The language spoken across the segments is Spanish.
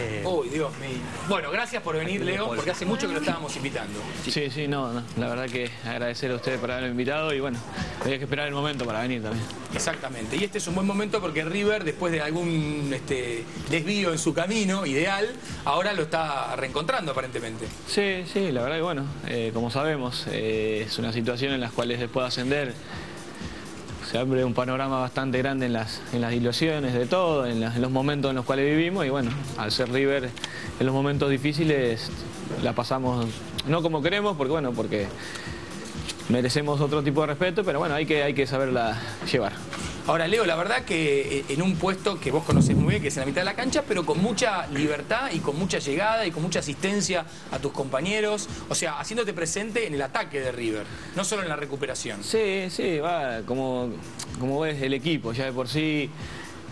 Eh, Uy, Dios mío. Bueno, gracias por venir, Leo, porque hace mucho que lo estábamos invitando. Sí, sí, no, no, la verdad que agradecer a ustedes por haberme invitado y bueno, había que esperar el momento para venir también. Exactamente. Y este es un buen momento porque River, después de algún este, desvío en su camino ideal, ahora lo está reencontrando aparentemente. Sí, sí, la verdad que bueno, eh, como sabemos, eh, es una situación en la cual después de ascender se abre un panorama bastante grande en las, en las ilusiones de todo, en los momentos en los cuales vivimos y bueno, al ser River en los momentos difíciles la pasamos no como queremos, porque bueno, porque merecemos otro tipo de respeto, pero bueno, hay que, hay que saberla llevar. Ahora, Leo, la verdad que eh, en un puesto que vos conocés muy bien, que es en la mitad de la cancha, pero con mucha libertad y con mucha llegada y con mucha asistencia a tus compañeros, o sea, haciéndote presente en el ataque de River, no solo en la recuperación. Sí, sí, va, como, como ves el equipo, ya de por sí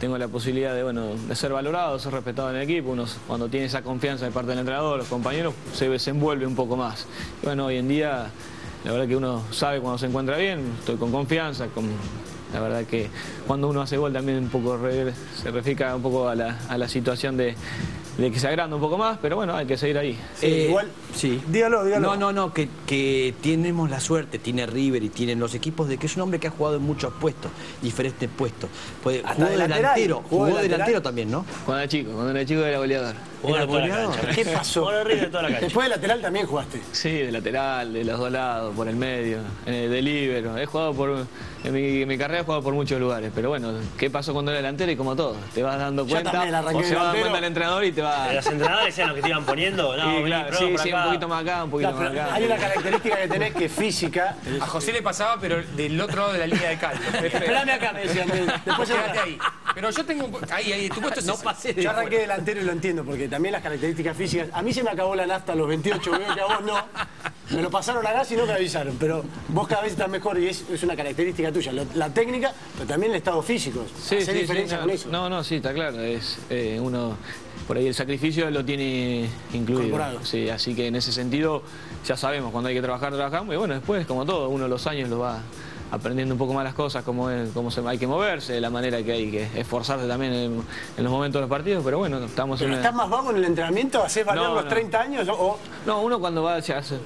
tengo la posibilidad de, bueno, de ser valorado, ser respetado en el equipo, uno cuando tiene esa confianza de parte del entrenador, los compañeros, se desenvuelve un poco más. Bueno, hoy en día, la verdad que uno sabe cuando se encuentra bien, estoy con confianza, con, la verdad que cuando uno hace gol también un poco re- se refica un poco a la, a la situación de, de que se agranda un poco más, pero bueno, hay que seguir ahí. eh, igual- sí. dígalo, dígalo. No, no, no, que, que tenemos la suerte, tiene River y tienen los equipos de que es un hombre que ha jugado en muchos puestos, diferentes puestos. Puede, jugó de de lateral, delantero, jugó jugó de lateral. delantero también, ¿no? Cuando era chico, cuando era chico era goleador. Era. ¿Qué pasó? Jugó River toda la cancha. Después de lateral también jugaste. Sí, de lateral, de los dos lados, por el medio, eh, de libero. He jugado por. En mi, en mi carrera he jugado por muchos lugares, pero bueno, ¿qué pasó cuando era delantero? Y como todo, te vas dando cuenta, o se va dando cuenta el entrenador y te va. Los entrenadores eran los que te iban poniendo. No, Sí, claro, sí, un poquito más acá, un poquito No, más acá. hay una característica que tenés que es física. A José le pasaba, pero del otro lado de la línea de caldo. Esperame acá, me decían. Después Quédate ahí. Pero yo tengo un... Ahí, ahí, tu puesto es No pasé de Yo arranqué delantero y lo entiendo, porque también las características físicas. A mí se me acabó la nafta a los 28, veo que a vos no. Me lo pasaron a gas y no me avisaron. Pero vos cada vez estás mejor y es, es una característica tuya. Lo- La técnica, pero también el estado físico. Sí, Hacer sí, diferencia sí, con eso. no, no, sí, está claro. Es eh, uno por ahí el sacrificio lo tiene incluido. Sí, así que en ese sentido ya sabemos cuando hay que trabajar, trabajamos. Y bueno, después, como todo, uno los años lo va aprendiendo un poco más las cosas, cómo, es- cómo se, hay que moverse, la manera que hay que esforzarse también en, en los momentos de los partidos. Pero bueno, estamos ¿Pero en estás una... más vago en el entrenamiento? ¿Hacés valer No, los no. 30 años? O- No, uno cuando va, se hace...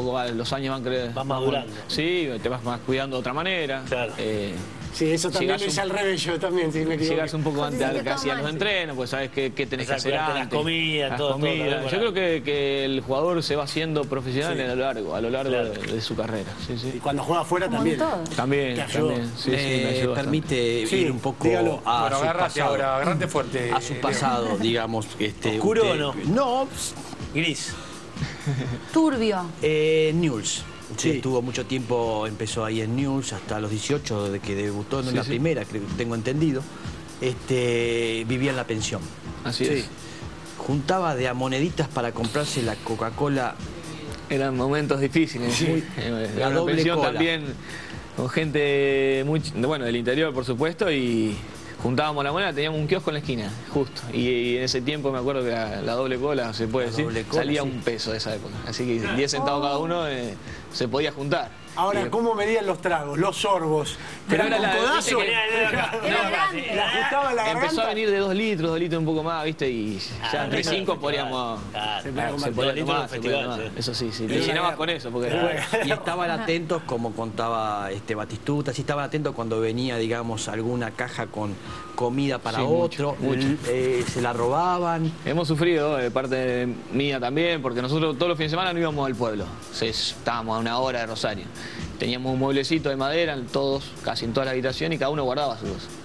un poco va, los años van creciendo. Vas madurando. Sí, te vas más cuidando de otra manera. Claro. Eh, sí, eso también Llegás lo hice un- al revés yo también, me. Llegas un poco antes a, casi a los entrenos, pues sabes qué, qué tenés O sea, que hacer cuidarte las antes. comidas, Las todo, todo, comidas. todo, Yo creo que, que el jugador se va haciendo profesional Sí. a lo largo, a lo largo Claro. de, de su carrera. Sí, Y sí. cuando juega afuera también. También, Te ayudó. también. Sí, sí, me Me ayudó bastante. permite ir un poco dígalo. a Bueno, su pasado. ahora, fuerte. A su Leo. pasado, digamos. Este, ¿Oscuro o no? No, Gris. Turbio. Eh, Newell's. Sí. Estuvo mucho tiempo, empezó ahí en Newell's hasta los 18, de que debutó en Sí, la sí. primera, creo, tengo entendido. Este, vivía en la pensión. Así Sí. es. Juntaba de a moneditas para comprarse la Coca-Cola. Eran momentos difíciles. Sí. Eh, La doble pensión cola. también con gente muy, bueno, del interior, por supuesto, y juntábamos la moneda, teníamos un kiosco en la esquina, justo. Y, y en ese tiempo me acuerdo que la, la doble cola, se puede La decir, doble cola, salía sí. un peso de esa época. Así que 10 centavos cada uno eh, se podía juntar. Ahora, ¿cómo medían los tragos, los sorbos? Pero ¿Eran era la- codazo? viste que- Era grande. ¿La ajustaba en la Empezó a venir de 2 litros, 2 litros un poco más, ¿viste? Y ya Ah, entre eso 5 era podíamos... Claro. Se podía Ah, dos tomar. Eso sí, sí. Pero Te una llenabas guerra. con eso, porque... Y estaban atentos, como contaba este Batistuta, sí estaban atentos cuando venía, digamos, alguna caja con comida para Sí, otro, mucho. eh, se la robaban. Hemos sufrido de parte mía también, porque nosotros todos los fines de semana no íbamos al pueblo. Estábamos a una hora de Rosario. Teníamos un mueblecito de madera, todos, casi en toda la habitación, y cada uno guardaba sus.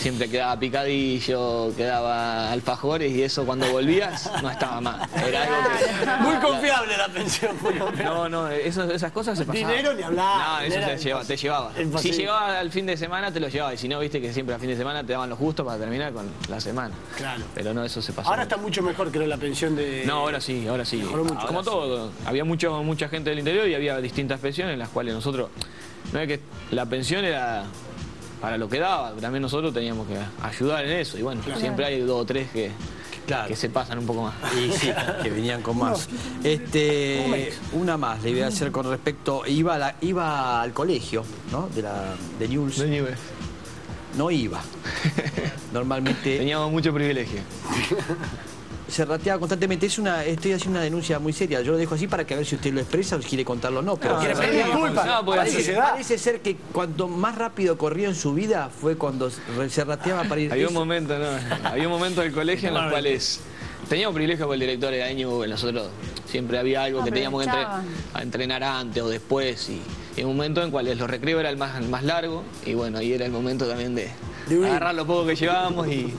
Siempre quedaba picadillo, quedaba alfajores, y eso cuando volvías no estaba mal. Era algo que- Muy confiable la pensión. muy confiable. No, no, eso- esas cosas se pasaban. Dinero ni hablar, No, eso te, lleva, te llevaba. Si llegaba al fin de semana, te lo llevaba. Y si no, viste que siempre al fin de semana te daban los justos para terminar con la semana. Claro. Pero no, eso se pasó. Ahora está mucho mejor, creo, la pensión de... No, ahora sí, ahora sí. Mejoró mucho. Como todo, había mucho, mucha gente del interior y había distintas pensiones en las cuales nosotros, no es que la pensión era para lo que daba, también nosotros teníamos que ayudar en eso. Y bueno, siempre hay dos o tres que, Claro. que se pasan un poco más. Y sí, que venían con más. Este, una más le voy a hacer con respecto. Iba, la- iba al colegio, ¿no? De la de Newell's. No iba. Normalmente. Teníamos mucho privilegio. se rateaba constantemente. Es una, estoy haciendo una denuncia muy seria. Yo lo dejo así para que a ver si usted lo expresa o si quiere contarlo o no. Pero quiere parece- pedir disculpas. No, parece, ser que cuanto más rápido corrió en su vida fue cuando se rateaba para ir. Había un momento, ¿no? Había un momento del colegio en los cuales teníamos privilegio con el director de año, nosotros siempre había algo que teníamos que entre- a entrenar antes o después y, y un momento en cuales los recreos era el más, el más largo y bueno, ahí era el momento también de, agarrar lo poco que llevábamos y,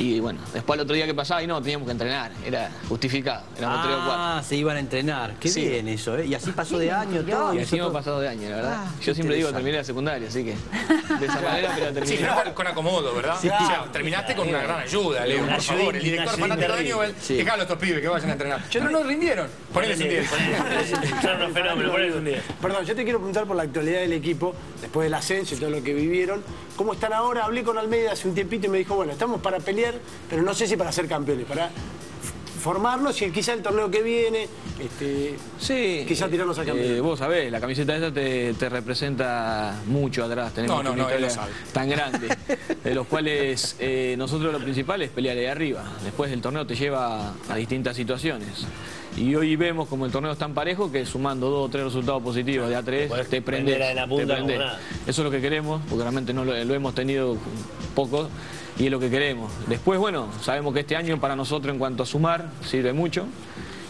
y bueno, después el otro día que pasaba y no, teníamos que entrenar, era justificado, éramos tres o cuatro. Ah, se iban a entrenar. Qué Sí. bien eso, ¿eh? Y así pasó de año todo. Y así hemos todo. pasado de año, la verdad. Ah, Yo siempre digo terminé la secundaria, así que de esa manera, pero terminé. Sí, pero con acomodo, ¿verdad? O sea, terminaste con una gran ayuda, Leo, por favor. El director fanático de. Aníbal, Sí. dejalo a estos pibes que vayan a entrenar. Pero no rindieron. Ponles un 10. Son unos fenómenos, ponele un 10. Perdón, yo te quiero preguntar por la actualidad del equipo, después del ascenso y todo lo que vivieron. ¿Cómo están ahora? Hablé con Almeida hace un tiempito y me dijo, bueno, estamos para pelear, pero no sé si para ser campeones, para formarnos y quizá el torneo que viene, este, Sí. quizá tirarnos al campeón. Eh, vos sabés, la camiseta esa te, te representa mucho atrás. Tenemos No, no, una historia tan grande. de los cuales eh, nosotros lo principal es pelear ahí arriba. Después el torneo te lleva a distintas situaciones. Y hoy vemos como el torneo es tan parejo que sumando dos o tres resultados positivos de A3 Podés te nada. Eso es lo que queremos, porque realmente no lo, lo hemos tenido poco y es lo que queremos. Después, bueno, sabemos que este año para nosotros en cuanto a sumar sirve mucho.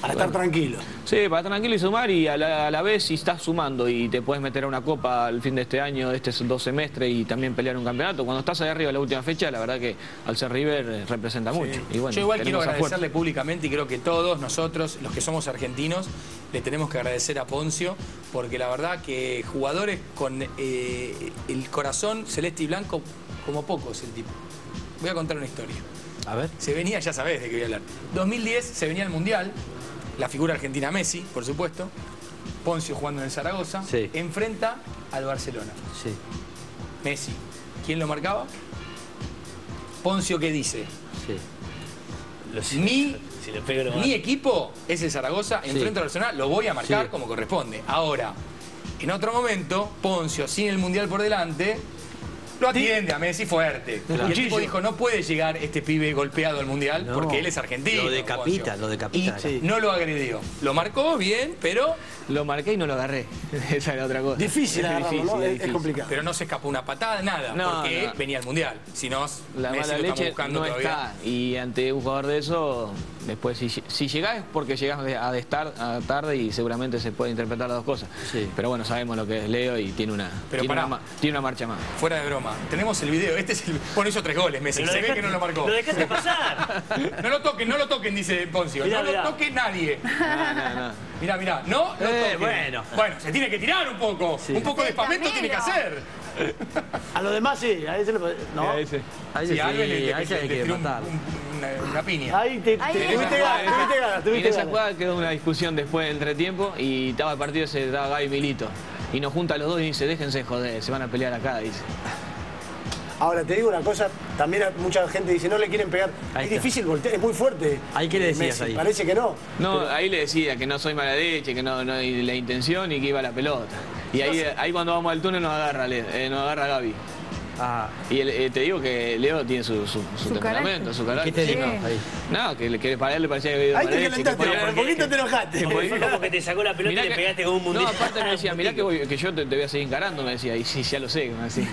para estar tranquilo. Sí, para estar tranquilo y sumar y a la, a la vez si estás sumando y te puedes meter a una copa al fin de este año, de este dos semestres y también pelear un campeonato. Cuando estás ahí arriba en la última fecha, la verdad que al ser River eh, representa mucho. Y bueno, Yo igual quiero agradecerle públicamente y creo que todos nosotros, los que somos argentinos, le tenemos que agradecer a Poncio porque la verdad que jugadores con eh, el corazón celeste y blanco como pocos el tipo. Voy a contar una historia. A ver. Se venía, ya sabés de qué voy a hablar. 2010 se venía el Mundial, la figura argentina Messi, por supuesto. Poncio jugando en el Zaragoza, Sí. enfrenta al Barcelona. Sí, Messi. ¿Quién lo marcaba? Poncio, ¿qué dice? sí. Los- Mi, Si pego, equipo es el Zaragoza, enfrenta al Barcelona, lo voy a marcar Sí. como corresponde. Ahora, en otro momento, Poncio, sin el Mundial por delante, lo atiende a Messi fuerte. Y el tipo dijo, no puede llegar este pibe golpeado al Mundial No, porque él es argentino. lo decapita, lo decapita. Y Sí. no lo agredió. Lo marcó bien, pero, Lo marqué y no lo agarré. Esa era otra cosa. Difícil Es difícil, ¿no? es Es, es difícil. complicado. pero no se escapó una patada, nada, No, porque no. venía al Mundial. Si no, La Messi mala lo leche buscando no todavía. está. Y ante un jugador de eso, después si, si llegás es porque llegás a de estar a tarde y seguramente se puede interpretar las dos cosas. Sí. Pero bueno, sabemos lo que es Leo y tiene una, Pero tiene pará. una, ma- tiene una marcha más. Fuera de broma. Tenemos el video. Este es el. Bueno, hizo tres goles, Messi. Se ve que no lo marcó. Lo dejaste pasar. No lo toquen, no lo toquen, dice Poncio. Mirá, no lo toque nadie. No, no, no. Mirá, mirá. No lo Eh, toquen. bueno. Bueno, se tiene que tirar un poco. Un poco de espamento tiene que hacer. A los demás sí, a ese le puede- ¿no? Ahí Sí, ahí sí hay que matar. un- una, una piña. Ahí te, te- Ahí tuviste ganas, tuviste ganas, En tuviste esa ganas. jugada quedó una discusión después del entretiempo y estaba el partido se daba Gaby Milito. Y nos junta a los dos y dice, déjense joder, se van a pelear acá, dice. Ahora te digo una cosa, también a- mucha gente dice no le quieren pegar. Ahí es está. difícil voltear, es muy fuerte. Ahí, ¿qué le decías Messi, ahí? Parece que no. No, ahí le decía que no soy mala leche, que no, no hay la intención y que iba la pelota. Y ahí, ahí cuando vamos al túnel nos agarra, Le- eh, nos agarra Gaby. Ah, Y el- eh, te digo que Leo tiene su, su, su Su temperamento, carácter. su ¿qué carácter. te Sí, digo? no. Que, le- que para él le parecía que había ido Ahí te calentaste, un poquito te enojaste. Fue como que te sacó la pelota Mirá y le que- pegaste con un mundial. No, aparte me decía, mirá que, voy- que yo te, te voy a seguir encarando, me decía. Y sí, ya lo sé, me decía.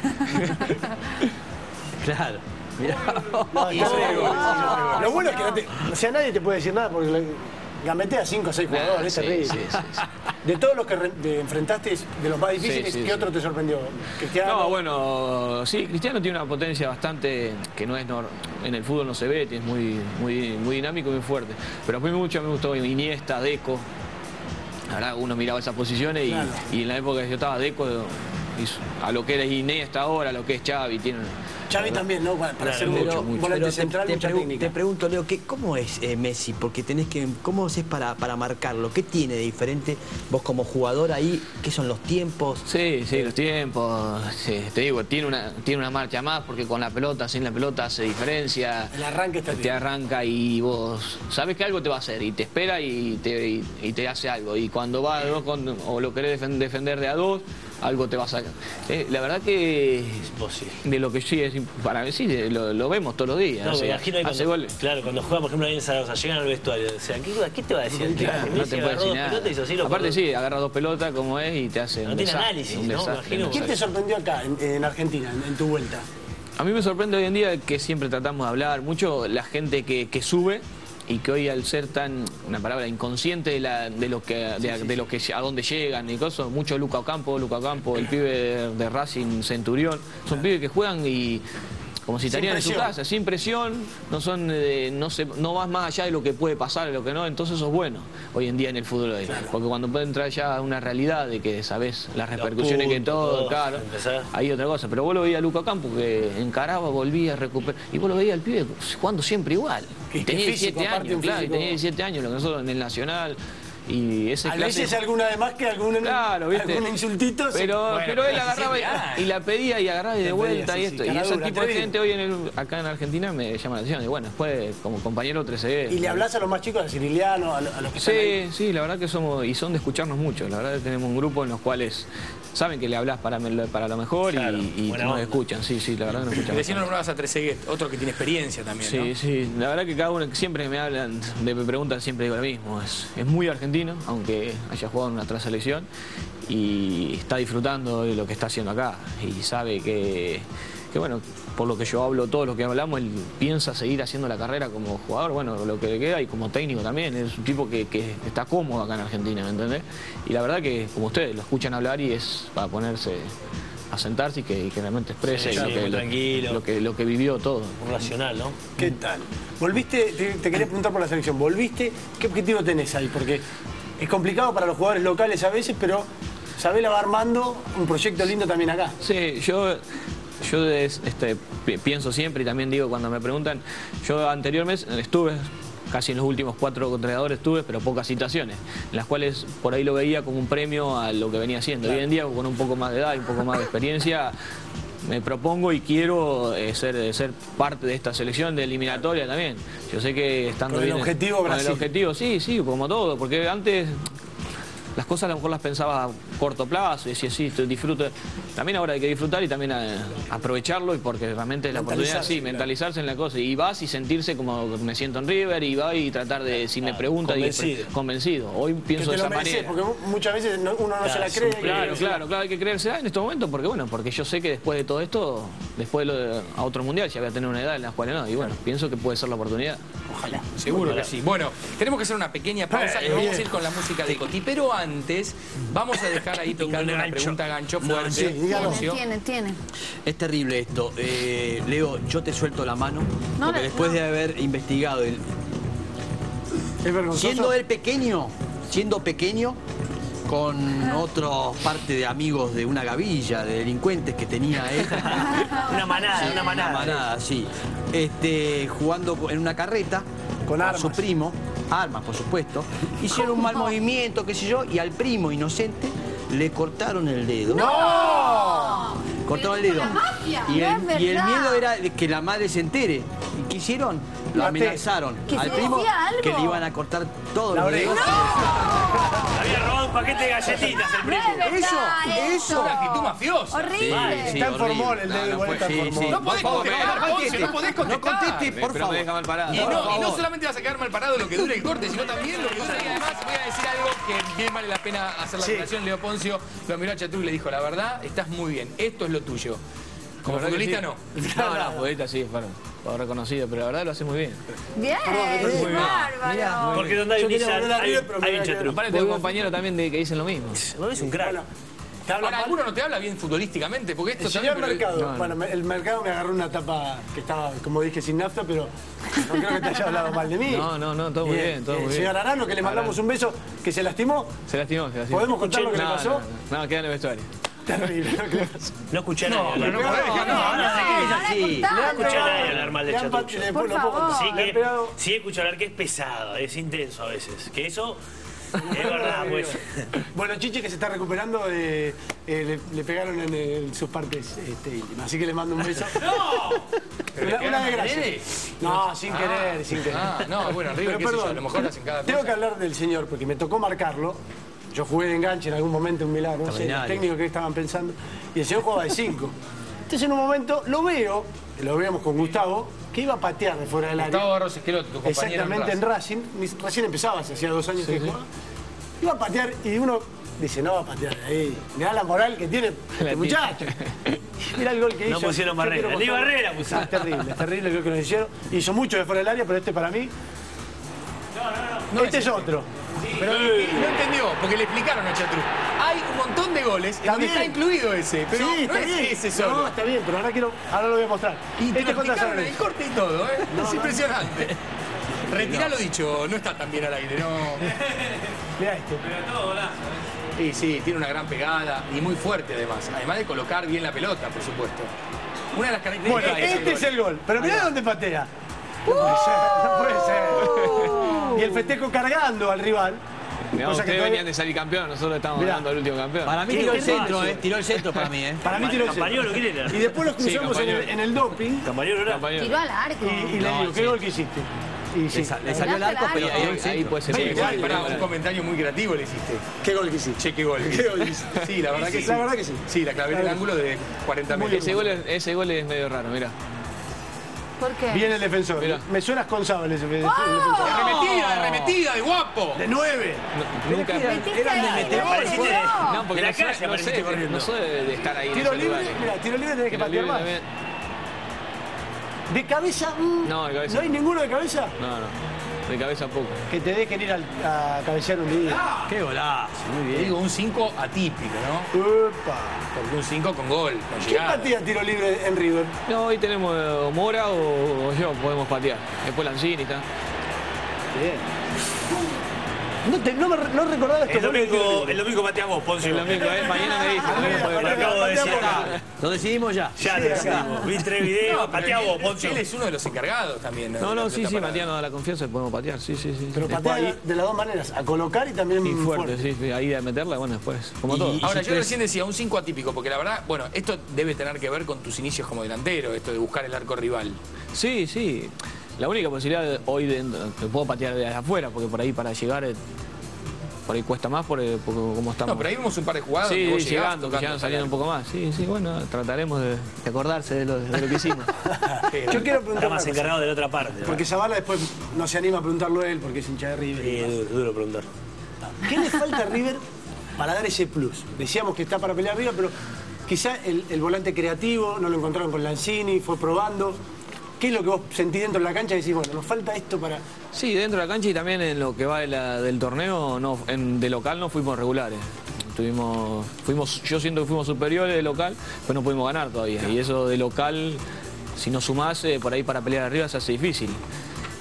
claro. Mirá. No, no, no. Lo bueno es que no te, o sea, nadie te puede decir nada porque le- gambetea a 5 o 6 jugadores, Sí, es terrible. sí, sí, sí. De todos los que de enfrentaste, de los más difíciles, ¿qué otro te sorprendió? Cristiano. No, bueno, sí, Cristiano tiene una potencia bastante que no es en el fútbol no se ve, es muy, muy, muy dinámico y muy fuerte. Pero a mí mucho me gustó Iniesta, Deco. Verdad, uno miraba esas posiciones y, Claro. y en la época que yo estaba Deco, hizo- a lo que era Iniesta ahora, a lo que es Xavi, tiene Xavi también, ¿no? Para, para ser mucho, mucho, volante Pero te, central, te mucha pregu- técnica. te pregunto, Leo, ¿qué, ¿cómo es eh, Messi? Porque tenés que. ¿Cómo haces para, para marcarlo? ¿Qué tiene de diferente vos como jugador ahí? ¿Qué son los tiempos? Sí, sí, los tiempos, sí, te digo, tiene una, tiene una marcha más porque con la pelota, sin la pelota hace diferencia. El arranque está Te bien. arranca y vos sabes que algo te va a hacer y te espera y te, y, y te hace algo. Y cuando va a dos con- o lo querés defen- defender de a dos, algo te va a sacar. Eh, la verdad que de lo que sí es, para mí sí, de- lo, lo vemos todos los días. No, o me sea, imagino cuando, goles. claro, cuando juega, por ejemplo, ahí en Zaragoza, llegan al vestuario, o sea, ¿qué, qué te va a decir? Claro, no te puede decir nada. así, Aparte sí, agarra dos pelotas como es y te hace No un tiene desastre, análisis, un ¿no? desastre, Imagino. un ¿Quién te sorprendió acá, en, en Argentina, en, en tu vuelta? A mí me sorprende hoy en día que siempre tratamos de hablar mucho la gente que, que sube y que hoy al ser tan, una palabra, inconsciente de, la- de lo que de, de lo que a dónde llegan y cosas, mucho Luca Ocampo, Luca Ocampo, el pibe de, de Racing Centurión, son pibes que juegan y como si estarían en su casa, sin presión, no son eh, no se, no vas más allá de lo que puede pasar, de lo que no, entonces eso es bueno hoy en día en el fútbol hoy. Porque cuando puede entrar ya a una realidad de que sabes las repercusiones que todo, todo, claro, empezar. ahí otra cosa. Pero vos lo veías a Luca Campo que encaraba, volvía, recuperaba. Y vos lo veías al pibe jugando siempre igual. Y tenía físico, 17 aparte, años, claro, y tenía 17 años, lo que nosotros en el Nacional. Y ese A clase- veces alguna de más que algún, Claro, ¿viste? algún insultito. Pero, Bueno, pero él pero agarraba 17 y, y la pedía y agarraba y de pedía, vuelta sí, y sí, esto. y ese dura, tipo de gente hoy en el- acá en Argentina me llama la atención. Y bueno, después como compañero 13 Y le hablas a los más chicos, a Ciriliano, a, lo- a los que están ahí. Sí, sí, la verdad que somos, y son de escucharnos mucho, la verdad que tenemos un grupo en los cuales saben que le hablas para, para lo mejor y- Claro, y, buena nos onda. escuchan, sí, sí, la verdad que nos escuchan. Recién bastante. nombrabas a Trezeguet, otro que tiene experiencia también, Sí, ¿no? sí, la verdad que cada uno siempre me hablan, me preguntan siempre digo lo mismo, es, es muy argentino, aunque haya jugado en una otra selección y está disfrutando de lo que está haciendo acá y sabe que, bueno, por lo que yo hablo, todo lo que hablamos, él piensa seguir haciendo la carrera como jugador, bueno, lo que le queda y como técnico también, es un tipo que, que está cómodo acá en Argentina, ¿me entendés? Y la verdad que como ustedes lo escuchan hablar y es para ponerse a sentarse y que, y que realmente exprese Sí, lo, que, tranquilo. lo que, lo que vivió todo. Un racional, ¿no? ¿Qué tal? Volviste, te, te quería preguntar por la selección, ¿volviste? ¿Qué objetivo tenés ahí? Porque es complicado para los jugadores locales a veces, pero Sabela va armando un proyecto lindo también acá. Sí, yo, yo es- este, pi- pienso siempre y también digo cuando me preguntan, yo anteriormente estuve, casi en los últimos cuatro entrenadores estuve, pero pocas situaciones, en las cuales por ahí lo veía como un premio a lo que venía haciendo. Hoy en día, con un poco más de edad y un poco más de experiencia, me propongo y quiero eh, ser, ser parte de esta selección de eliminatoria también. Yo sé que estando Con el bien- objetivo con Brasil. el objetivo, sí, sí, como todo, porque antes las cosas a lo mejor las pensaba a corto plazo y decía, sí, disfruto. También ahora hay que disfrutar y también eh, aprovecharlo y porque realmente la oportunidad, sí, claro. mentalizarse en la cosa. Y vas y sentirse como me siento en River y vas y tratar de, si me pregunta, y- convencido. convencido. Hoy Que pienso te de lo esa mereces, manera. porque mu- muchas veces no- uno no Claro, se la es cree. un y- Claro, claro, claro, hay que creerse en estos momentos porque bueno, porque yo sé que después de todo esto, después de lo de- a otro mundial ya voy a tener una edad en la cual no, y bueno, pienso que puede ser la oportunidad. Ojalá. Seguro que sí. Bueno, tenemos que hacer una pequeña pausa y vamos a ir con la música de Coti. Pero antes, vamos a dejar ahí tocando una pregunta gancho fuerte. sí, dígalo. Poncio. Tiene, tiene. Es terrible esto. Eh, Leo, yo te suelto la mano. No, porque no, después no. de haber investigado, el- Es vergonzoso. siendo él pequeño, siendo pequeño, con otros parte de amigos de una gavilla, de delincuentes que tenía él. Una manada, una Una manada. manada, sí. Este, jugando en una carreta Con armas. su primo, armas por supuesto, hicieron un mal movimiento, qué sé yo, y al primo inocente le cortaron el dedo. ¡No! Cortaron el dedo. Y el, y el miedo era que la madre se entere. ¿Y qué hicieron? Lo amenazaron ¿Que al primo algo? que le iban a cortar todos La los dedos. Había robado un paquete de galletitas el No primo. es Eso, eso. Una actitud mafiosa. Horrible. Sí, Está en formol, el dedo no igual está en formol. No podés contestar, no Poncio, no podés contestar. No contestes, por Pero me favor. deja mal parado. Y no, no solamente vas a quedar mal parado lo que dure el corte, sino también lo que dure. Y además voy a decir algo que bien vale la pena hacer la Sí. aclaración. Leo Poncio lo miró a Chatú y le dijo, la verdad, estás muy bien, esto es lo tuyo. Como futbolista sí. no. No, no, futbolista sí, bueno, jugador reconocido, pero la verdad lo hace muy bien. Bien, muy bien. bárbaro. Porque donde hay un hay, un chatru. Aparte tengo compañeros también de, que dicen lo mismo. No es un crack. Bueno, te habla Ahora. ¿alguno no te habla bien futbolísticamente? Porque esto El también... señor Mercado. no, no. Bueno, me- el mercado me agarró una tapa que estaba, como dije, sin nafta, pero no creo que te haya hablado mal de mí. No, no, no, todo muy bien, todo muy bien. Señor Arano, que le mandamos un beso, que se lastimó. Se lastimó, se lastimó. ¿Podemos contar lo que le No, pasó? No, no, no, queda en el vestuario. Terrible. ¿no? No escuché a nadie. hablar. pero no no, no, sí. han escuché a pegado- nadie hablar mal de Chatucho. Sí, que, escucho hablar que es pesado, es intenso a veces. Que eso es verdad, pues. Bueno, Chiche que se está recuperando, eh, eh, le, le pegaron en, eh, sus partes este, íntimas, así que le mando un beso. ¿Pero Una, una desgracia. No, sin querer, sin querer. Ah, no, bueno, River, Pero qué sé yo, perdón, a lo mejor hacen cada Tengo cosa. que hablar del señor porque me tocó marcarlo. Yo jugué de enganche en algún momento, un milagro, no sé, los técnicos que estaban pensando. Y el señor jugaba de 5. Entonces en un momento lo veo, lo veíamos con Gustavo, que iba a patear de fuera del área. Gustavo Barros Esqueloto, tu compañero Exactamente, en Racing. Recién empezaba, hacía dos años que jugaba. Iba a patear y uno dice, no va a patear ahí. Mirá la moral que tiene este muchacho. Mirá el gol que No hizo. pusieron Yo barrera. Ni barrera pusieron. Es terrible, es terrible el gol que nos hicieron. Hizo mucho de fuera del área, pero este para mí. No este es es otro. Pero eh, no entendió, porque le explicaron a Chatru. Hay un montón de goles en Está donde bien. está incluido ese, pero sí, no está es bien. ese solo. No, está bien, pero ahora quiero. Ahora lo voy a mostrar. y te este lo explicaron en el corte y todo, ¿eh? No, es no. impresionante. Retirá lo dicho, no está tan bien al aire, no. Mirá este. Sí, sí, tiene una gran pegada y muy fuerte además. Además de colocar bien la pelota, por supuesto. Una de las características Bueno, este es gol. el gol. Pero mirá dónde patea. No puede ser, no puede ser. Y el festejo cargando al rival. Digamos, Cosa que ustedes todavía- venían de salir campeón, nosotros estamos Mirá. hablando del último campeón. Para mí tiró el centro, ¿eh? Tiró el centro para mí, ¿eh? Para mí tiró el Campañolo, ¿quién era? Y después los Sí, cruzamos en, el, en el doping. Campañolo era. Compañero. Tiró al arco. Y, y le No, digo, ¿qué sí. gol que hiciste? Y sí. Le, sa- le salió el arco, pero Ahí, ahí centro. puede ser. Sí, igual, Pará, un comentario muy creativo le hiciste. ¿Qué gol que hiciste? Che, qué gol. ¿Qué gol hiciste? Sí, la verdad que sí. La verdad que sí. Sí, la clavé en el ángulo de 40 metros. Ese gol, es, ese gol es medio raro, mira. ¿Por qué? Viene el defensor. Me suenas con Sábal ese defensor. arremetida, de arremetida, de guapo. De nueve. Nunca. Eran de no, porque no soy- no sé, no soy estar ahí Tiro libre, mira, tiro libre tenés que patear más. también. De cabeza, mm, No, de cabeza. ¿no hay ninguno de cabeza? No, no. De cabeza poco. Que te dejen ir al- a cabecear un día. Qué golazo, muy Te bien. digo, un 5 atípico, ¿no? Upa. Porque un 5 con gol, con ¿Quién llegada. patea tiro libre en River? No, hoy tenemos eh, o Mora o, o yo, podemos patear. Después Lanzini está. Bien. No, te, no, me, no recordaba El esto. domingo, el domingo pateás vos, Poncio. El domingo, ¿eh? Mañana me dice. Lo patear. acabo de decir Pateamos acá. Lo decidimos ya. Ya decidimos. Vi tres videos, vos, Poncio. Él es uno de los encargados también. No, no, sí, sí, parada. Matías nos da la confianza y podemos patear, sí, sí, sí. Pero Después patea ahí- de las dos maneras, a colocar y también y fuerte, fuerte. sí, ahí de meterla, bueno, después, como Y- todo. Ahora, yo recién decía un 5 atípico, porque la verdad, bueno, esto debe tener que ver con tus inicios como delantero, esto de buscar el arco rival. Sí, sí. La única posibilidad de- hoy de, que puedo patear de afuera, porque por ahí para llegar eh, por ahí cuesta más porque, porque como estamos. No, pero ahí vimos un par de jugadas Sí, llegando, llegando, hasta saliendo un poco más. Sí, sí, bueno, trataremos de, de acordarse de lo, de lo que hicimos. Yo quiero preguntar más encargado de la otra parte. Porque Zavala después no se anima a preguntarlo él porque es hincha de River. Sí, es duro, duro preguntar. ¿Qué le falta a River para dar ese plus? Decíamos que está para pelear arriba, pero quizá el, el volante creativo, no lo encontraron con Lanzini, fue probando. ¿Qué es lo que vos sentís dentro de la cancha y decís, bueno, nos falta esto para... Sí, dentro de la cancha y también en lo que va de la- del torneo, no, en, de local no fuimos regulares. Tuvimos, fuimos, yo siento que fuimos superiores de local, pero no pudimos ganar todavía. Y eso de local, si no sumás, eh, por ahí para pelear arriba se hace difícil.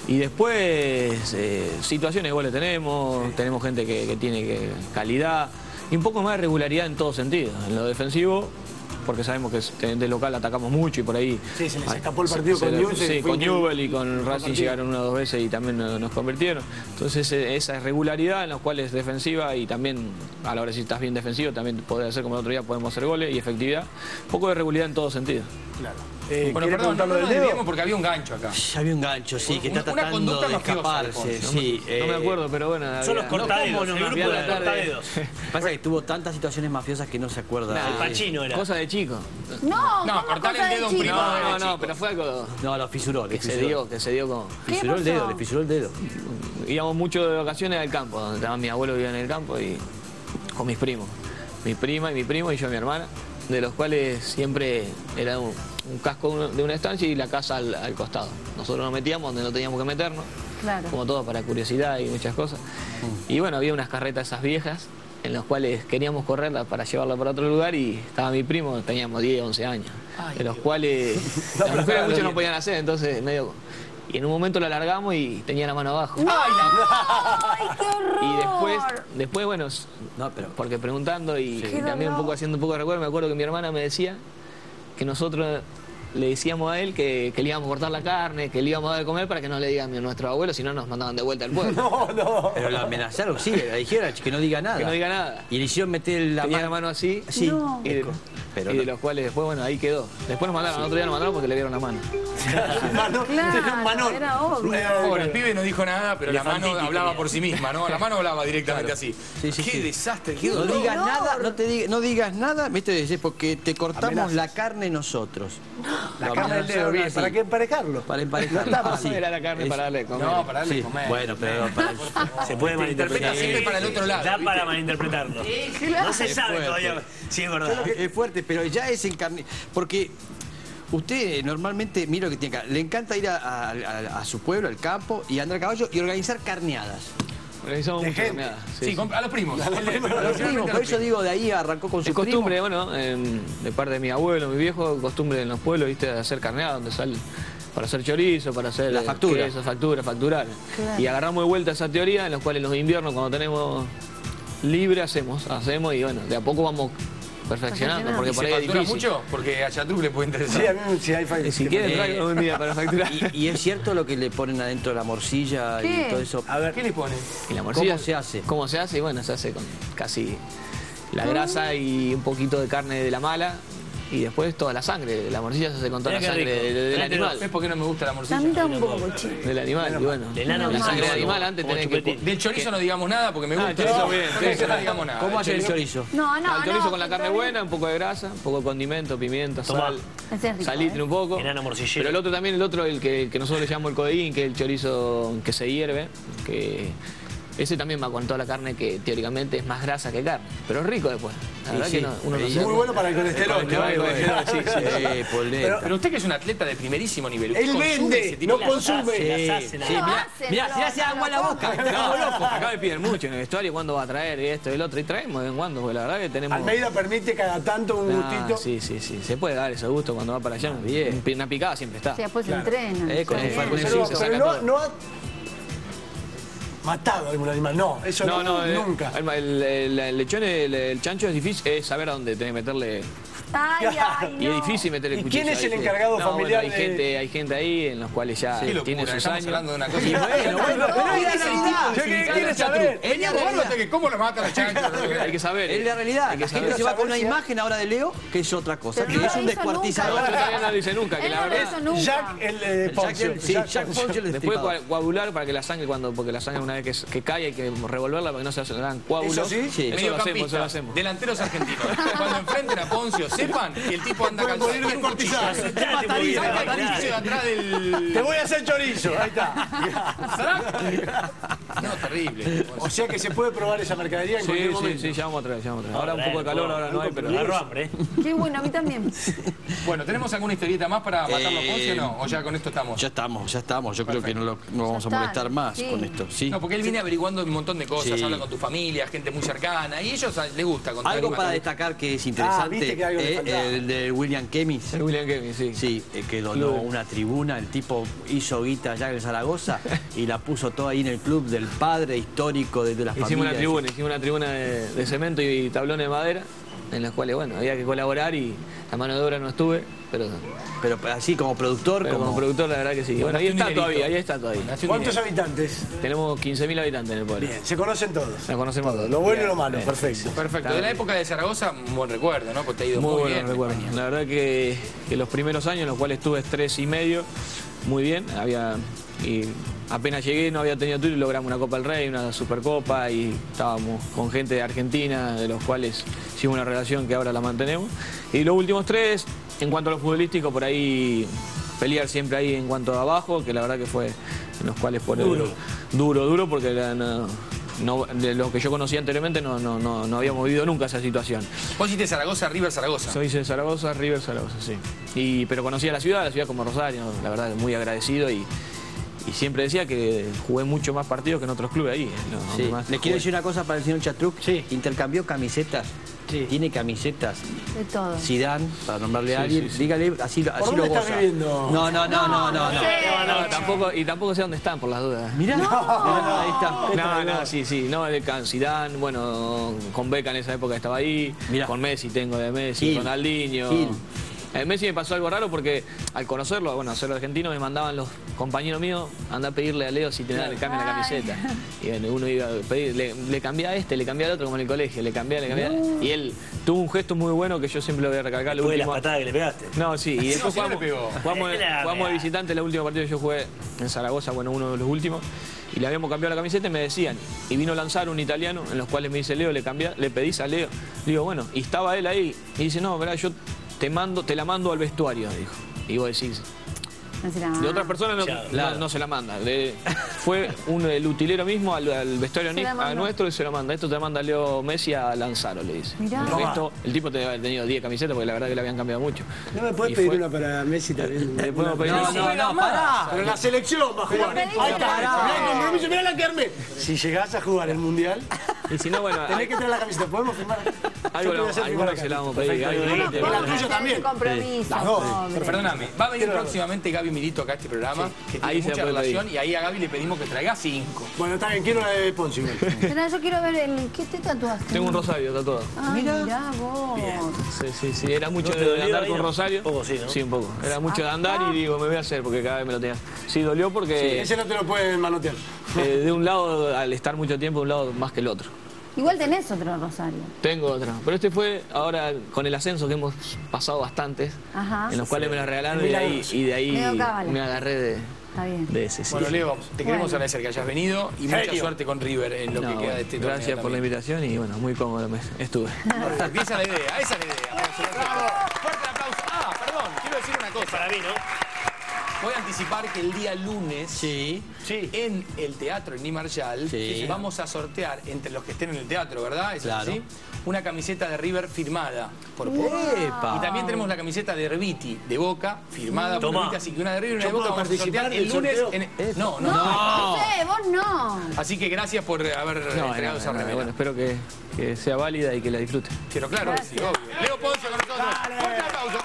Y después, eh, situaciones iguales tenemos, tenemos gente que, que tiene que- calidad y un poco más de regularidad en todo sentido. En lo defensivo, porque sabemos que de local atacamos mucho y por ahí... Sí, se les Ay, escapó el partido con Newell's, Sí, con. Newell y con Racing llegaron una o dos veces y también nos, convirtieron. Entonces eh, esa irregularidad en la cual es defensiva y también a la hora si estás bien defensivo también podés hacer como el otro día, podemos hacer goles y efectividad. Un poco de regularidad en todo sentido. Claro. Eh, Bueno, ¿Quiere perdón, no, no del nos dedo? desviemos porque había un gancho acá. Ya había un gancho, sí, que está una tratando de escaparse. Alfonso. Sí, No me eh, acuerdo, pero bueno. Son los había- cortadedos, ¿cómo no el me grupo de los cortadedos. Pasa que tuvo tantas situaciones mafiosas que no se acuerda. Nah, El Pachino era. Cosa de chico. No, No, ¿cómo cortarle cosa el dedo a un de primo. No, no, pero fue algo No, lo fisuró, le que se fisuró. dio, que se dio como... ¿Qué Fisuró el dedo, le fisuró el dedo. íbamos mucho de vacaciones al campo, donde estaba mi abuelo vivía en el campo y con mis primos. Mi prima y mi primo y yo mi hermana, de los cuales siempre era un, un casco de una estancia y la casa al, al costado. Nosotros nos metíamos donde no teníamos que meternos, Claro. como todo para curiosidad y muchas cosas. Y bueno, había unas carretas esas viejas en las cuales queríamos correrla para llevarla para otro lugar y estaba mi primo, teníamos 10, 11 años, de los cuales las mujeres muchos no podían hacer, entonces medio... Y en un momento la largamos y tenía la mano abajo. ¡Ay, qué horror! Y después, después bueno, No, pero. porque preguntando y, y también un poco haciendo un poco de recuerdo, me acuerdo que mi hermana me decía que nosotros le decíamos a él que, que le íbamos a cortar la carne, que le íbamos a dar de comer para que no le digan a nuestro abuelo, si no nos mandaban de vuelta al pueblo. No, no. Pero la amenazaron, sí, la dijeron que no diga nada. Que no diga nada. Y le hicieron meter la Tenía la mano. así. Sí, No. Y pero y de no. los cuales después, bueno, ahí quedó. Después nos mandaron, otro día nos mandaron porque le vieron la mano. Manol, Claro, era obvio. El pibe no dijo nada, pero la mano hablaba tenía. por sí misma, ¿no? La mano hablaba directamente Claro. así. Sí, sí, qué sí. desastre, qué No dolor. digas dolor. nada, no, te diga- no digas nada, viste, Dice, porque te cortamos Amenazas. la carne nosotros. La carne del dedo, bien. ¿Para qué emparejarlo? Para emparejarlo. No está así. Era la carne Es- para darle comer. No, para darle Sí, comer. bueno, pero para- Se puede Te malinterpretar. interpreta siempre para el otro lado, Da para malinterpretarlo. No se sabe todavía si es verdad. es fuerte, pero ya es encarne. Porque usted normalmente, mira lo que tiene acá, le encanta ir a, a- a- a su pueblo, al campo, y andar a caballo y organizar carneadas. Organizamos muchas carneadas, sí, Sí, sí. con- a los primos. A los primos, por eso digo, de ahí arrancó con su Es costumbre, bueno, em, de parte de mi abuelo, mi viejo, costumbre en los pueblos, viste, de hacer carneada, donde salen para hacer chorizo, para hacer La factura. queso, factura, facturar. Claro. Y agarramos de vuelta esa teoría, en los cuales los inviernos, cuando tenemos libre, hacemos, hacemos y bueno, de a poco vamos perfeccionando, porque ¿Y por se ahí es factura difícil. mucho? Porque a Chatruc le puede interesar. Sí, a mí si hay si quieren, Eh, un día para facturar. Y, y es cierto lo que le ponen adentro de la morcilla ¿Qué? y todo eso. A ver, ¿Qué le pone? Y la morcilla, ¿Cómo se hace? ¿Cómo se hace? Y bueno, se hace con casi la grasa y un poquito de carne de la mala y después toda la sangre. La morcilla se hace con toda la Mirá sangre del animal. ¿Ves por qué no me gusta la A morcilla? mí tampoco, che. Del animal, y bueno. La sangre del animal antes tenés que... Del chorizo no digamos nada porque me Ah, gusta. el chorizo bien, chorizo no digamos nada. ¿Cómo hace el chorizo? No, no, el chorizo no, con la carne buena, un poco de grasa, un poco de condimento, pimienta, sal, salitre ¿eh? un poco. Enano morcillero. Pero el otro también, el otro, el que, que nosotros le llamamos el codín, que es el chorizo que se hierve, que ese también va con toda la carne que teóricamente es más grasa que carne, pero es rico después. La Sí, verdad sí. que no, uno muy bueno para el colesterol. Para el sí, sí. Pero usted que es un atleta de primerísimo nivel. ¿usted Él vende, no consume. hace, Sí, mirá, le hace agua a la boca. No, loco, acá me piden mucho en el vestuario cuándo va a traer esto y el otro. Y traemos de vez en cuando, porque la verdad que tenemos. Almeida permite cada tanto un Ah, gustito. sí, sí, sí. Se puede dar ese gusto cuando va para allá. bien. Un- Una picada siempre está. Sí, después se entrena. Eh, con Sí. el farmacia. Pero, no, todo. no ha matado a algún animal. No, eso no, No, no, eh, nunca. El, el- el- el lechón, el, el chancho es difícil, es saber a dónde tenés que meterle. Ay, ay, Y es no. difícil meterle ¿Y cuchillo quién es ahí, el sí. encargado No, familiar Bueno, hay, de- gente, hay gente ahí en los cuales ya locura, tiene sus estamos años. hablando de una cosa. Y bueno, bueno, pero es la realidad. Yo que- quiere saber. Que cómo lo matan los chanchos. Hay que saber. Es la realidad. Hay La gente se va con una imagen ahora de Leo, que es otra cosa, que no es un No, descuartizador. no lo dice nunca, que la no verdad. Jack, el eh, Poncio. Jack- sí, Jack Poncio el Después coagular para que la sangre cuando porque la sangre una vez que, que cae hay que revolverla para que no se hagan coágulos. ¿Eso sí? Sí. Eso lo hacemos, eso lo hacemos. delanteros argentinos. Cuando enfrenten a Poncio, sepan que el tipo anda calzado. morir Tiene un cuchillo. descuartizado. Aceptate, porque Saca te el va a cuchillo de matar. atrás del... Te voy a hacer chorizo. Ahí está. No, terrible. O sea que se puede probar esa mercadería en Sí, cualquier sí, momento. sí, ya vamos a traer, ya vamos a traer. Ahora un poco de calor, ahora no hay, pero... Agarro hambre, ¿eh? Qué bueno, a mí también. Bueno, ¿tenemos alguna historieta más para matarlo a Poncio o Eh, no? ¿O ya con esto estamos? Ya estamos, ya estamos. Yo creo que no, lo, no vamos a molestar más sí. con esto. ¿sí? No, porque él viene averiguando un montón de cosas, Sí. habla con tu familia, gente muy cercana, y a ellos les gusta contar. Algo para destacar que es interesante, viste que algo le eh, faltaba. el de William Kemis. El William Kevin, sí. Sí, eh, que donó Club. una tribuna, el tipo hizo guita allá en Zaragoza y la puso toda ahí en el club del padre histórico de, de la Hicimos una tribuna, hicimos una tribuna de, de cemento y tablones de madera, en las cuales, bueno, había que colaborar y la mano de obra no estuve, pero, Pero así como productor, pero como, como, productor la verdad que sí. Bueno, ahí está dinerito. todavía, ahí está todavía. ¿Cuántos dinero. habitantes? Tenemos 15.000 habitantes en el pueblo. Bien, se conocen todos. La conocemos todos. Lo bueno y lo malo, perfecto. Perfecto. De la época de Zaragoza, un buen recuerdo, ¿no? Porque te ha ido muy, Muy bien. buenos recuerdos. La verdad que, que los primeros años, en los cuales estuve tres y medio, muy bien. Había, y apenas llegué, no había tenido y logramos una Copa del Rey, una Supercopa y estábamos con gente de Argentina, de los cuales hicimos una relación que ahora la mantenemos. Y los últimos tres, en cuanto a lo futbolístico, por ahí pelear siempre ahí en cuanto a abajo, que la verdad que fue en los cuales por Duro. duro, duro, porque la- no- no- de lo que yo conocía anteriormente no, no, no, no habíamos vivido nunca esa situación. Vos hiciste Zaragoza, River Zaragoza. Soy de Zaragoza, River Zaragoza, sí. Y, pero conocía la ciudad, la ciudad como Rosario, la verdad, muy agradecido y, y siempre decía que jugué mucho más partidos que en otros clubes ahí. eh, ¿no? Sí. Le jugué. quiero decir una cosa para el señor Chatruc. Sí. Intercambió camisetas. Sí. Tiene camisetas. De todo. Zidane, para nombrarle a alguien. sí, sí. Dígale, así, lo- así ¿Por lo dónde estás goza. viviendo? No, no, no, no, no. no. Sí. No, tampoco, y tampoco sé dónde están, por las dudas. Mirá, Mirá, ahí está. No, no, sí, sí, no, de Can- Zidane, bueno, con Beca en esa época estaba ahí, Mirá. con Messi tengo de Messi, Gil. Ronaldinho, Gil. En Messi me pasó algo raro porque al conocerlo, bueno, ser argentino, me mandaban los compañeros míos anda a pedirle a Leo si tenía le cambia la camiseta. Y bueno, uno iba a pedir, le, le cambié a este, le cambié al otro como en el colegio, le cambié, le cambié. Y él tuvo un gesto muy bueno que yo siempre lo voy a recalcar. lo último- patadas que le pegaste. no, sí, y después no jugamos, pegó. jugamos, jugamos de visitante el último partido que yo jugué en Zaragoza, bueno, uno de los últimos, y le habíamos cambiado la camiseta y me decían, y vino a lanzar un italiano, en los cuales me dice, Leo, le cambia, le pedís a Leo. Le digo, bueno, y estaba él ahí, y dice, no, verá, yo te mando, te la mando al vestuario, dijo. Y vos decís, la- de otras personas no, no- no se la manda. De- fue un, el utilero mismo al, al vestuario Nick, a nuestro y se lo manda. Esto te manda Leo Messi a Lanzaro, le dice. Mirá. El, resto, el tipo te haber tenido 10 camisetas porque la verdad que le habían cambiado mucho. ¿No me puedes pedir fue- una para Messi también? Pedir No, una- no, no, pará. Pero la selección va a jugar. Ahí está, mirá la que armé. Si llegás a jugar el Mundial, Y si no, bueno, tenés que traer la camiseta. ¿Podemos firmar? Algo, acá. se la vamos a pedir. La- tuya también. compromiso. Pero perdóname, va a venir próximamente Gaby Milito acá a este programa, que tiene Ahí se mucha relación, pedir. y ahí a Gaby le pedimos que traiga cinco. Bueno, está bien, quiero la de Ponce igual. Espera, yo quiero ver el... ¿Qué te tatuaste? Tengo un rosario tatuado. Ay, mirá, vos. Sí, sí, sí. Era mucho ¿No te de andar con rosario. Un poco sí, ¿no? Sí, un poco. Era mucho de andar Ah. y digo, me voy a hacer porque cada vez me lo tenía. Sí, dolió porque Ese no te lo pueden manotear. eh, de un lado, al estar mucho tiempo, de un lado más que el otro. Igual tenés otro rosario. Tengo otra. Pero este fue ahora con el ascenso que hemos pasado bastantes, Ajá. en los cuales me la regalaron y de ahí, y de ahí me agarré de, Está bien. de ese. sí. Bueno, Leo, te queremos Bueno. agradecer que hayas venido y mucha suerte con River en lo No, que queda de este torneo gracias por la invitación y bueno, muy cómodo me estuve. Esa es la idea, esa es la idea. Fuerte aplauso. Ah, perdón, quiero decir una cosa. Para mí, ¿no? Voy a anticipar que el día lunes Sí. Sí. en el teatro en Ni Marshall Sí. vamos a sortear entre los que estén en el teatro, ¿verdad? ¿Es Claro. así? Una camiseta de River firmada por Boca. ¡Epa! Y también tenemos la camiseta de Herbiti, de Boca, firmada por. Herbiti, así que una de River y una ¿Yo de Boca vamos a sortear participar el lunes. en- No, no, No, no. José, vos no. Así que gracias por haber No, entregado no, esa no, remera. bueno, espero que, que sea válida y que la disfruten. Pero claro, que sí, obvio. Leo Ponce con nosotros. Fuerte aplauso.